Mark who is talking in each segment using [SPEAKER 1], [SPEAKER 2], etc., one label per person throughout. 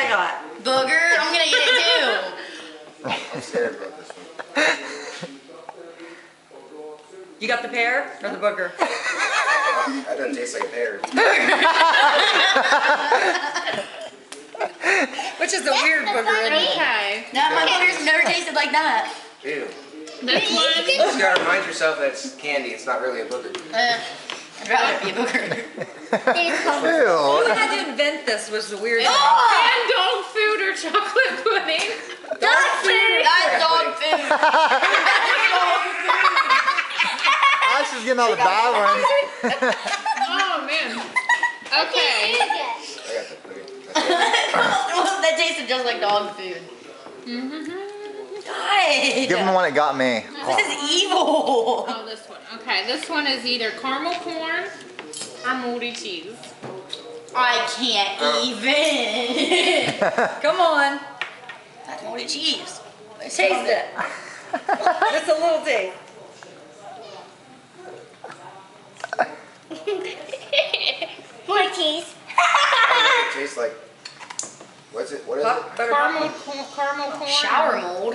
[SPEAKER 1] I got?
[SPEAKER 2] Booger, I'm gonna eat it too.
[SPEAKER 3] I'm scared about this one.
[SPEAKER 1] You got the pear or the booger?
[SPEAKER 3] That doesn't taste like a pear.
[SPEAKER 1] Which is a weird booger. isn't it?
[SPEAKER 4] Okay.
[SPEAKER 2] No, my boogers never tasted like that.
[SPEAKER 3] Ew.
[SPEAKER 4] This one.
[SPEAKER 3] You just gotta remind yourself that it's candy, it's not really a booger.
[SPEAKER 2] Uh, I'd rather it be a booger.
[SPEAKER 1] Who
[SPEAKER 5] Ew.
[SPEAKER 1] had to invent this was the weird thing.
[SPEAKER 4] And dog food or chocolate pudding.
[SPEAKER 2] Dog food. That's dog food.
[SPEAKER 5] Ash is getting all the bad ones.
[SPEAKER 4] Oh man. Okay.
[SPEAKER 3] I got the pudding.
[SPEAKER 2] That tasted just like dog food. God.
[SPEAKER 5] Give him the one that got me.
[SPEAKER 2] This is evil.
[SPEAKER 4] Oh, this one. Okay, this one is either caramel corn or moldy cheese.
[SPEAKER 2] I can't even.
[SPEAKER 1] Come on,
[SPEAKER 2] That's moldy cheese.
[SPEAKER 1] taste it. It's a little taste.
[SPEAKER 6] More cheese.
[SPEAKER 3] it tastes like. What's it? What is it?
[SPEAKER 1] Hot butter
[SPEAKER 4] Caramel, corn, caramel corn.
[SPEAKER 2] Shower mold.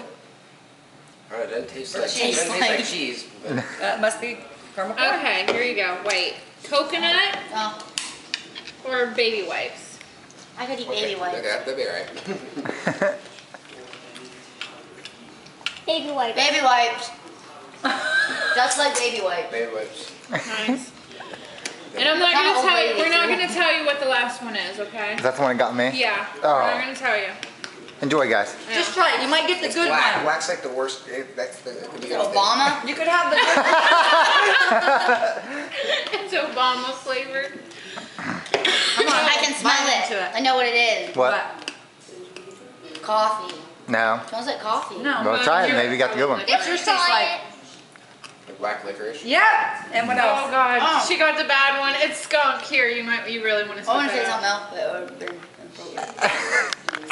[SPEAKER 3] All right, that doesn't taste
[SPEAKER 2] It
[SPEAKER 3] like. It
[SPEAKER 2] tastes
[SPEAKER 3] like
[SPEAKER 2] like-
[SPEAKER 3] cheese. That
[SPEAKER 1] Uh, must be caramel corn.
[SPEAKER 4] Okay, here you go. Wait, coconut
[SPEAKER 2] Oh,
[SPEAKER 4] or baby wipes?
[SPEAKER 2] I could eat
[SPEAKER 3] okay,
[SPEAKER 2] baby wipes.
[SPEAKER 3] Okay, that'll be alright.
[SPEAKER 6] Baby wipes.
[SPEAKER 2] Baby wipes. That's like baby wipes.
[SPEAKER 3] Baby wipes.
[SPEAKER 4] Nice. And I'm not gonna tell you. We're not gonna tell you what the last one is. Okay?
[SPEAKER 5] That's the one that got me?
[SPEAKER 4] Yeah.
[SPEAKER 5] Oh.
[SPEAKER 4] We're not gonna tell you.
[SPEAKER 5] Enjoy, guys.
[SPEAKER 4] Yeah.
[SPEAKER 1] Just try it. You might get the
[SPEAKER 3] It's
[SPEAKER 1] good
[SPEAKER 3] black.
[SPEAKER 1] one.
[SPEAKER 3] Black's like the worst. It, that's the. It could be anything.
[SPEAKER 2] Obama.
[SPEAKER 1] You could have the good
[SPEAKER 4] it's Obama flavored.
[SPEAKER 1] Come on,
[SPEAKER 2] I can smell it.
[SPEAKER 1] into it.
[SPEAKER 2] I know what it is.
[SPEAKER 5] What?
[SPEAKER 2] Coffee.
[SPEAKER 5] No.
[SPEAKER 2] smells like coffee.
[SPEAKER 1] No.
[SPEAKER 5] Well, uh, try it. Maybe you got the good one.
[SPEAKER 1] What's yours taste like?
[SPEAKER 3] Like black licorice.
[SPEAKER 1] Yeah. And what
[SPEAKER 4] oh,
[SPEAKER 1] else? Oh?
[SPEAKER 4] God,
[SPEAKER 2] Oh.
[SPEAKER 4] she got the bad one. It's skunk. Here, you might. You really want to. Smell it.
[SPEAKER 2] I want to say something else, uh,